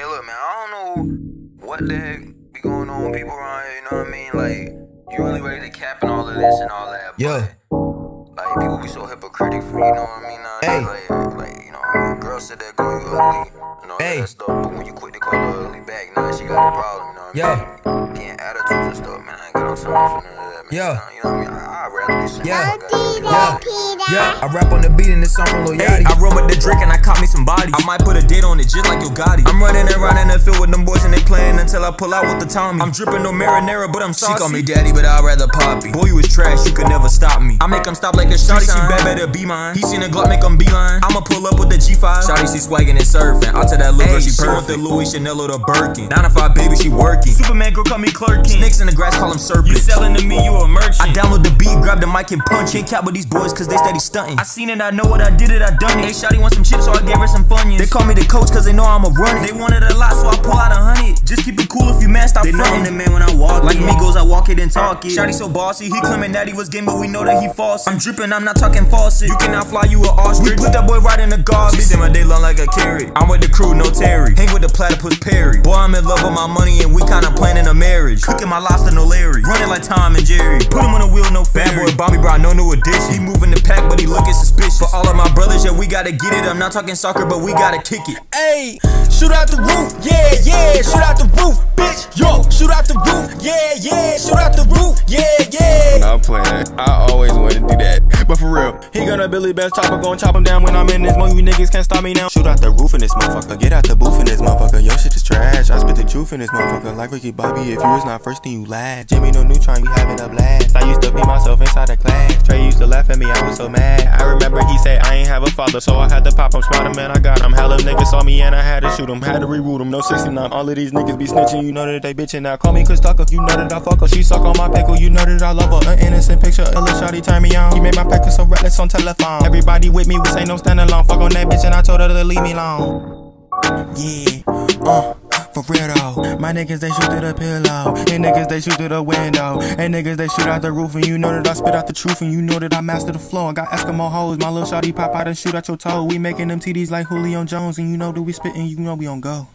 Hey, look, man, I don't know what the heck be going on with people around here, you know what I mean? Like, you really ready to cap and all of this and all that. Yeah. But, like, people be so hypocritical, you know what I mean? Now, Hey. Like, like, you know, girl said that girl, you ugly and all Hey. that stuff. But when you quit to call her ugly back, now she got a problem, you know what I Yeah. mean? Getting attitudes and stuff, man. I ain't got no time for none of that, man. Yeah. You know what I mean? I, I'd rather be single. Yeah. Yeah, yeah. I rap on the beat and song from Lil Hey, I run with the drink and I caught me some bodies. I might put a date on it just like Yo Gotti. I'm running around in the field with them boys and they playing until I pull out with the Tommy. I'm dripping no marinara, but I'm saucy. She call me daddy, but I'd rather poppy. Boy, you was trash, you could never stop me. I make him stop like a shotty. She bad, better be mine. He seen a Glock, make him beeline. I'ma pull up with the G5. Shotty, she swaggin' and surfing. Out tell that little girl, she perfect. want the Louis Chanel or the Birkin. 9 to 5, baby, she working. Superman girl, call me Clark Kent. Snakes in the grass, call him serpent. You selling to me, you a merchant. I download the beat, grab the mic and punch. Can't cap with these boys, cause they steady stunting. I seen it, I know what I did it, I done it. Hey, Shotty want some chips, so I gave her some funyuns. They call me the coach, cause they know I'm a runner. They wanted a lot, so I pull out a hundred. Just keep it cool if you mad, stop they frontin'. the man when I walk Like Migos, I walk it and talk it. Shotty so bossy, he claiming that he was game, but we know that he false. I'm dripping, I'm not talking false. You cannot fly, you a ostrich. We put that boy right in the garbage. She said my day long like a carrot. I'm with the crew, no Terry. Hang with the platypus Perry. Boy, I'm in love with my money, and we kinda planning a marriage. Cooking my lobster, no Larry. Running like Tom and Jerry. Put him on the wheel, no Bad boy, Bobby Brown, no New Edition. He moving the pack, but he looking suspicious. For all of my brothers, yeah, we gotta get it. I'm not talking soccer, but we gotta kick it. Hey, shoot out the roof, yeah, yeah, shoot out the roof, bitch. Yo, shoot out the roof, yeah, yeah, shoot out the roof, yeah, yeah. I'm playing. I always wanted to do that. But for real, he gonna Billy Best chopper, gon' chop him down when I'm in this mode. You niggas can't stop me now. Shoot out the roof in this motherfucker. Get out the booth in this motherfucker. Your shit is trash. I spit the truth in this motherfucker. Like Ricky Bobby, if you was not first, then you last. Jimmy no neutron, we having a blast. I used to be myself inside the class. Trey used to laugh at me, I was so mad. I remember he said I ain't have a father, so I had to pop him. Spider Man, I got him. Hella niggas saw me and I had to shoot him. Had to reroute him. No 69. All of these niggas be snitching. You know that they bitching now. Call me Chris Tucker. You know that I fuck her. She suck on my pickle. You know that I love her. An innocent picture. Illa shawty turn me on. He made my package so reckless on telephone. Everybody with me, we say no stand alone. Fuck on that bitch and I told her to leave me alone. Yeah, uh. For real though, my niggas they shoot through the pillow, and niggas they shoot through the window, and niggas they shoot out the roof, and you know that I spit out the truth, and you know that I master the flow. I got Eskimo hoes, my little shawty pop out and shoot out your toe. We making them TDs like Julio Jones, and you know that we spitting, you know we on go.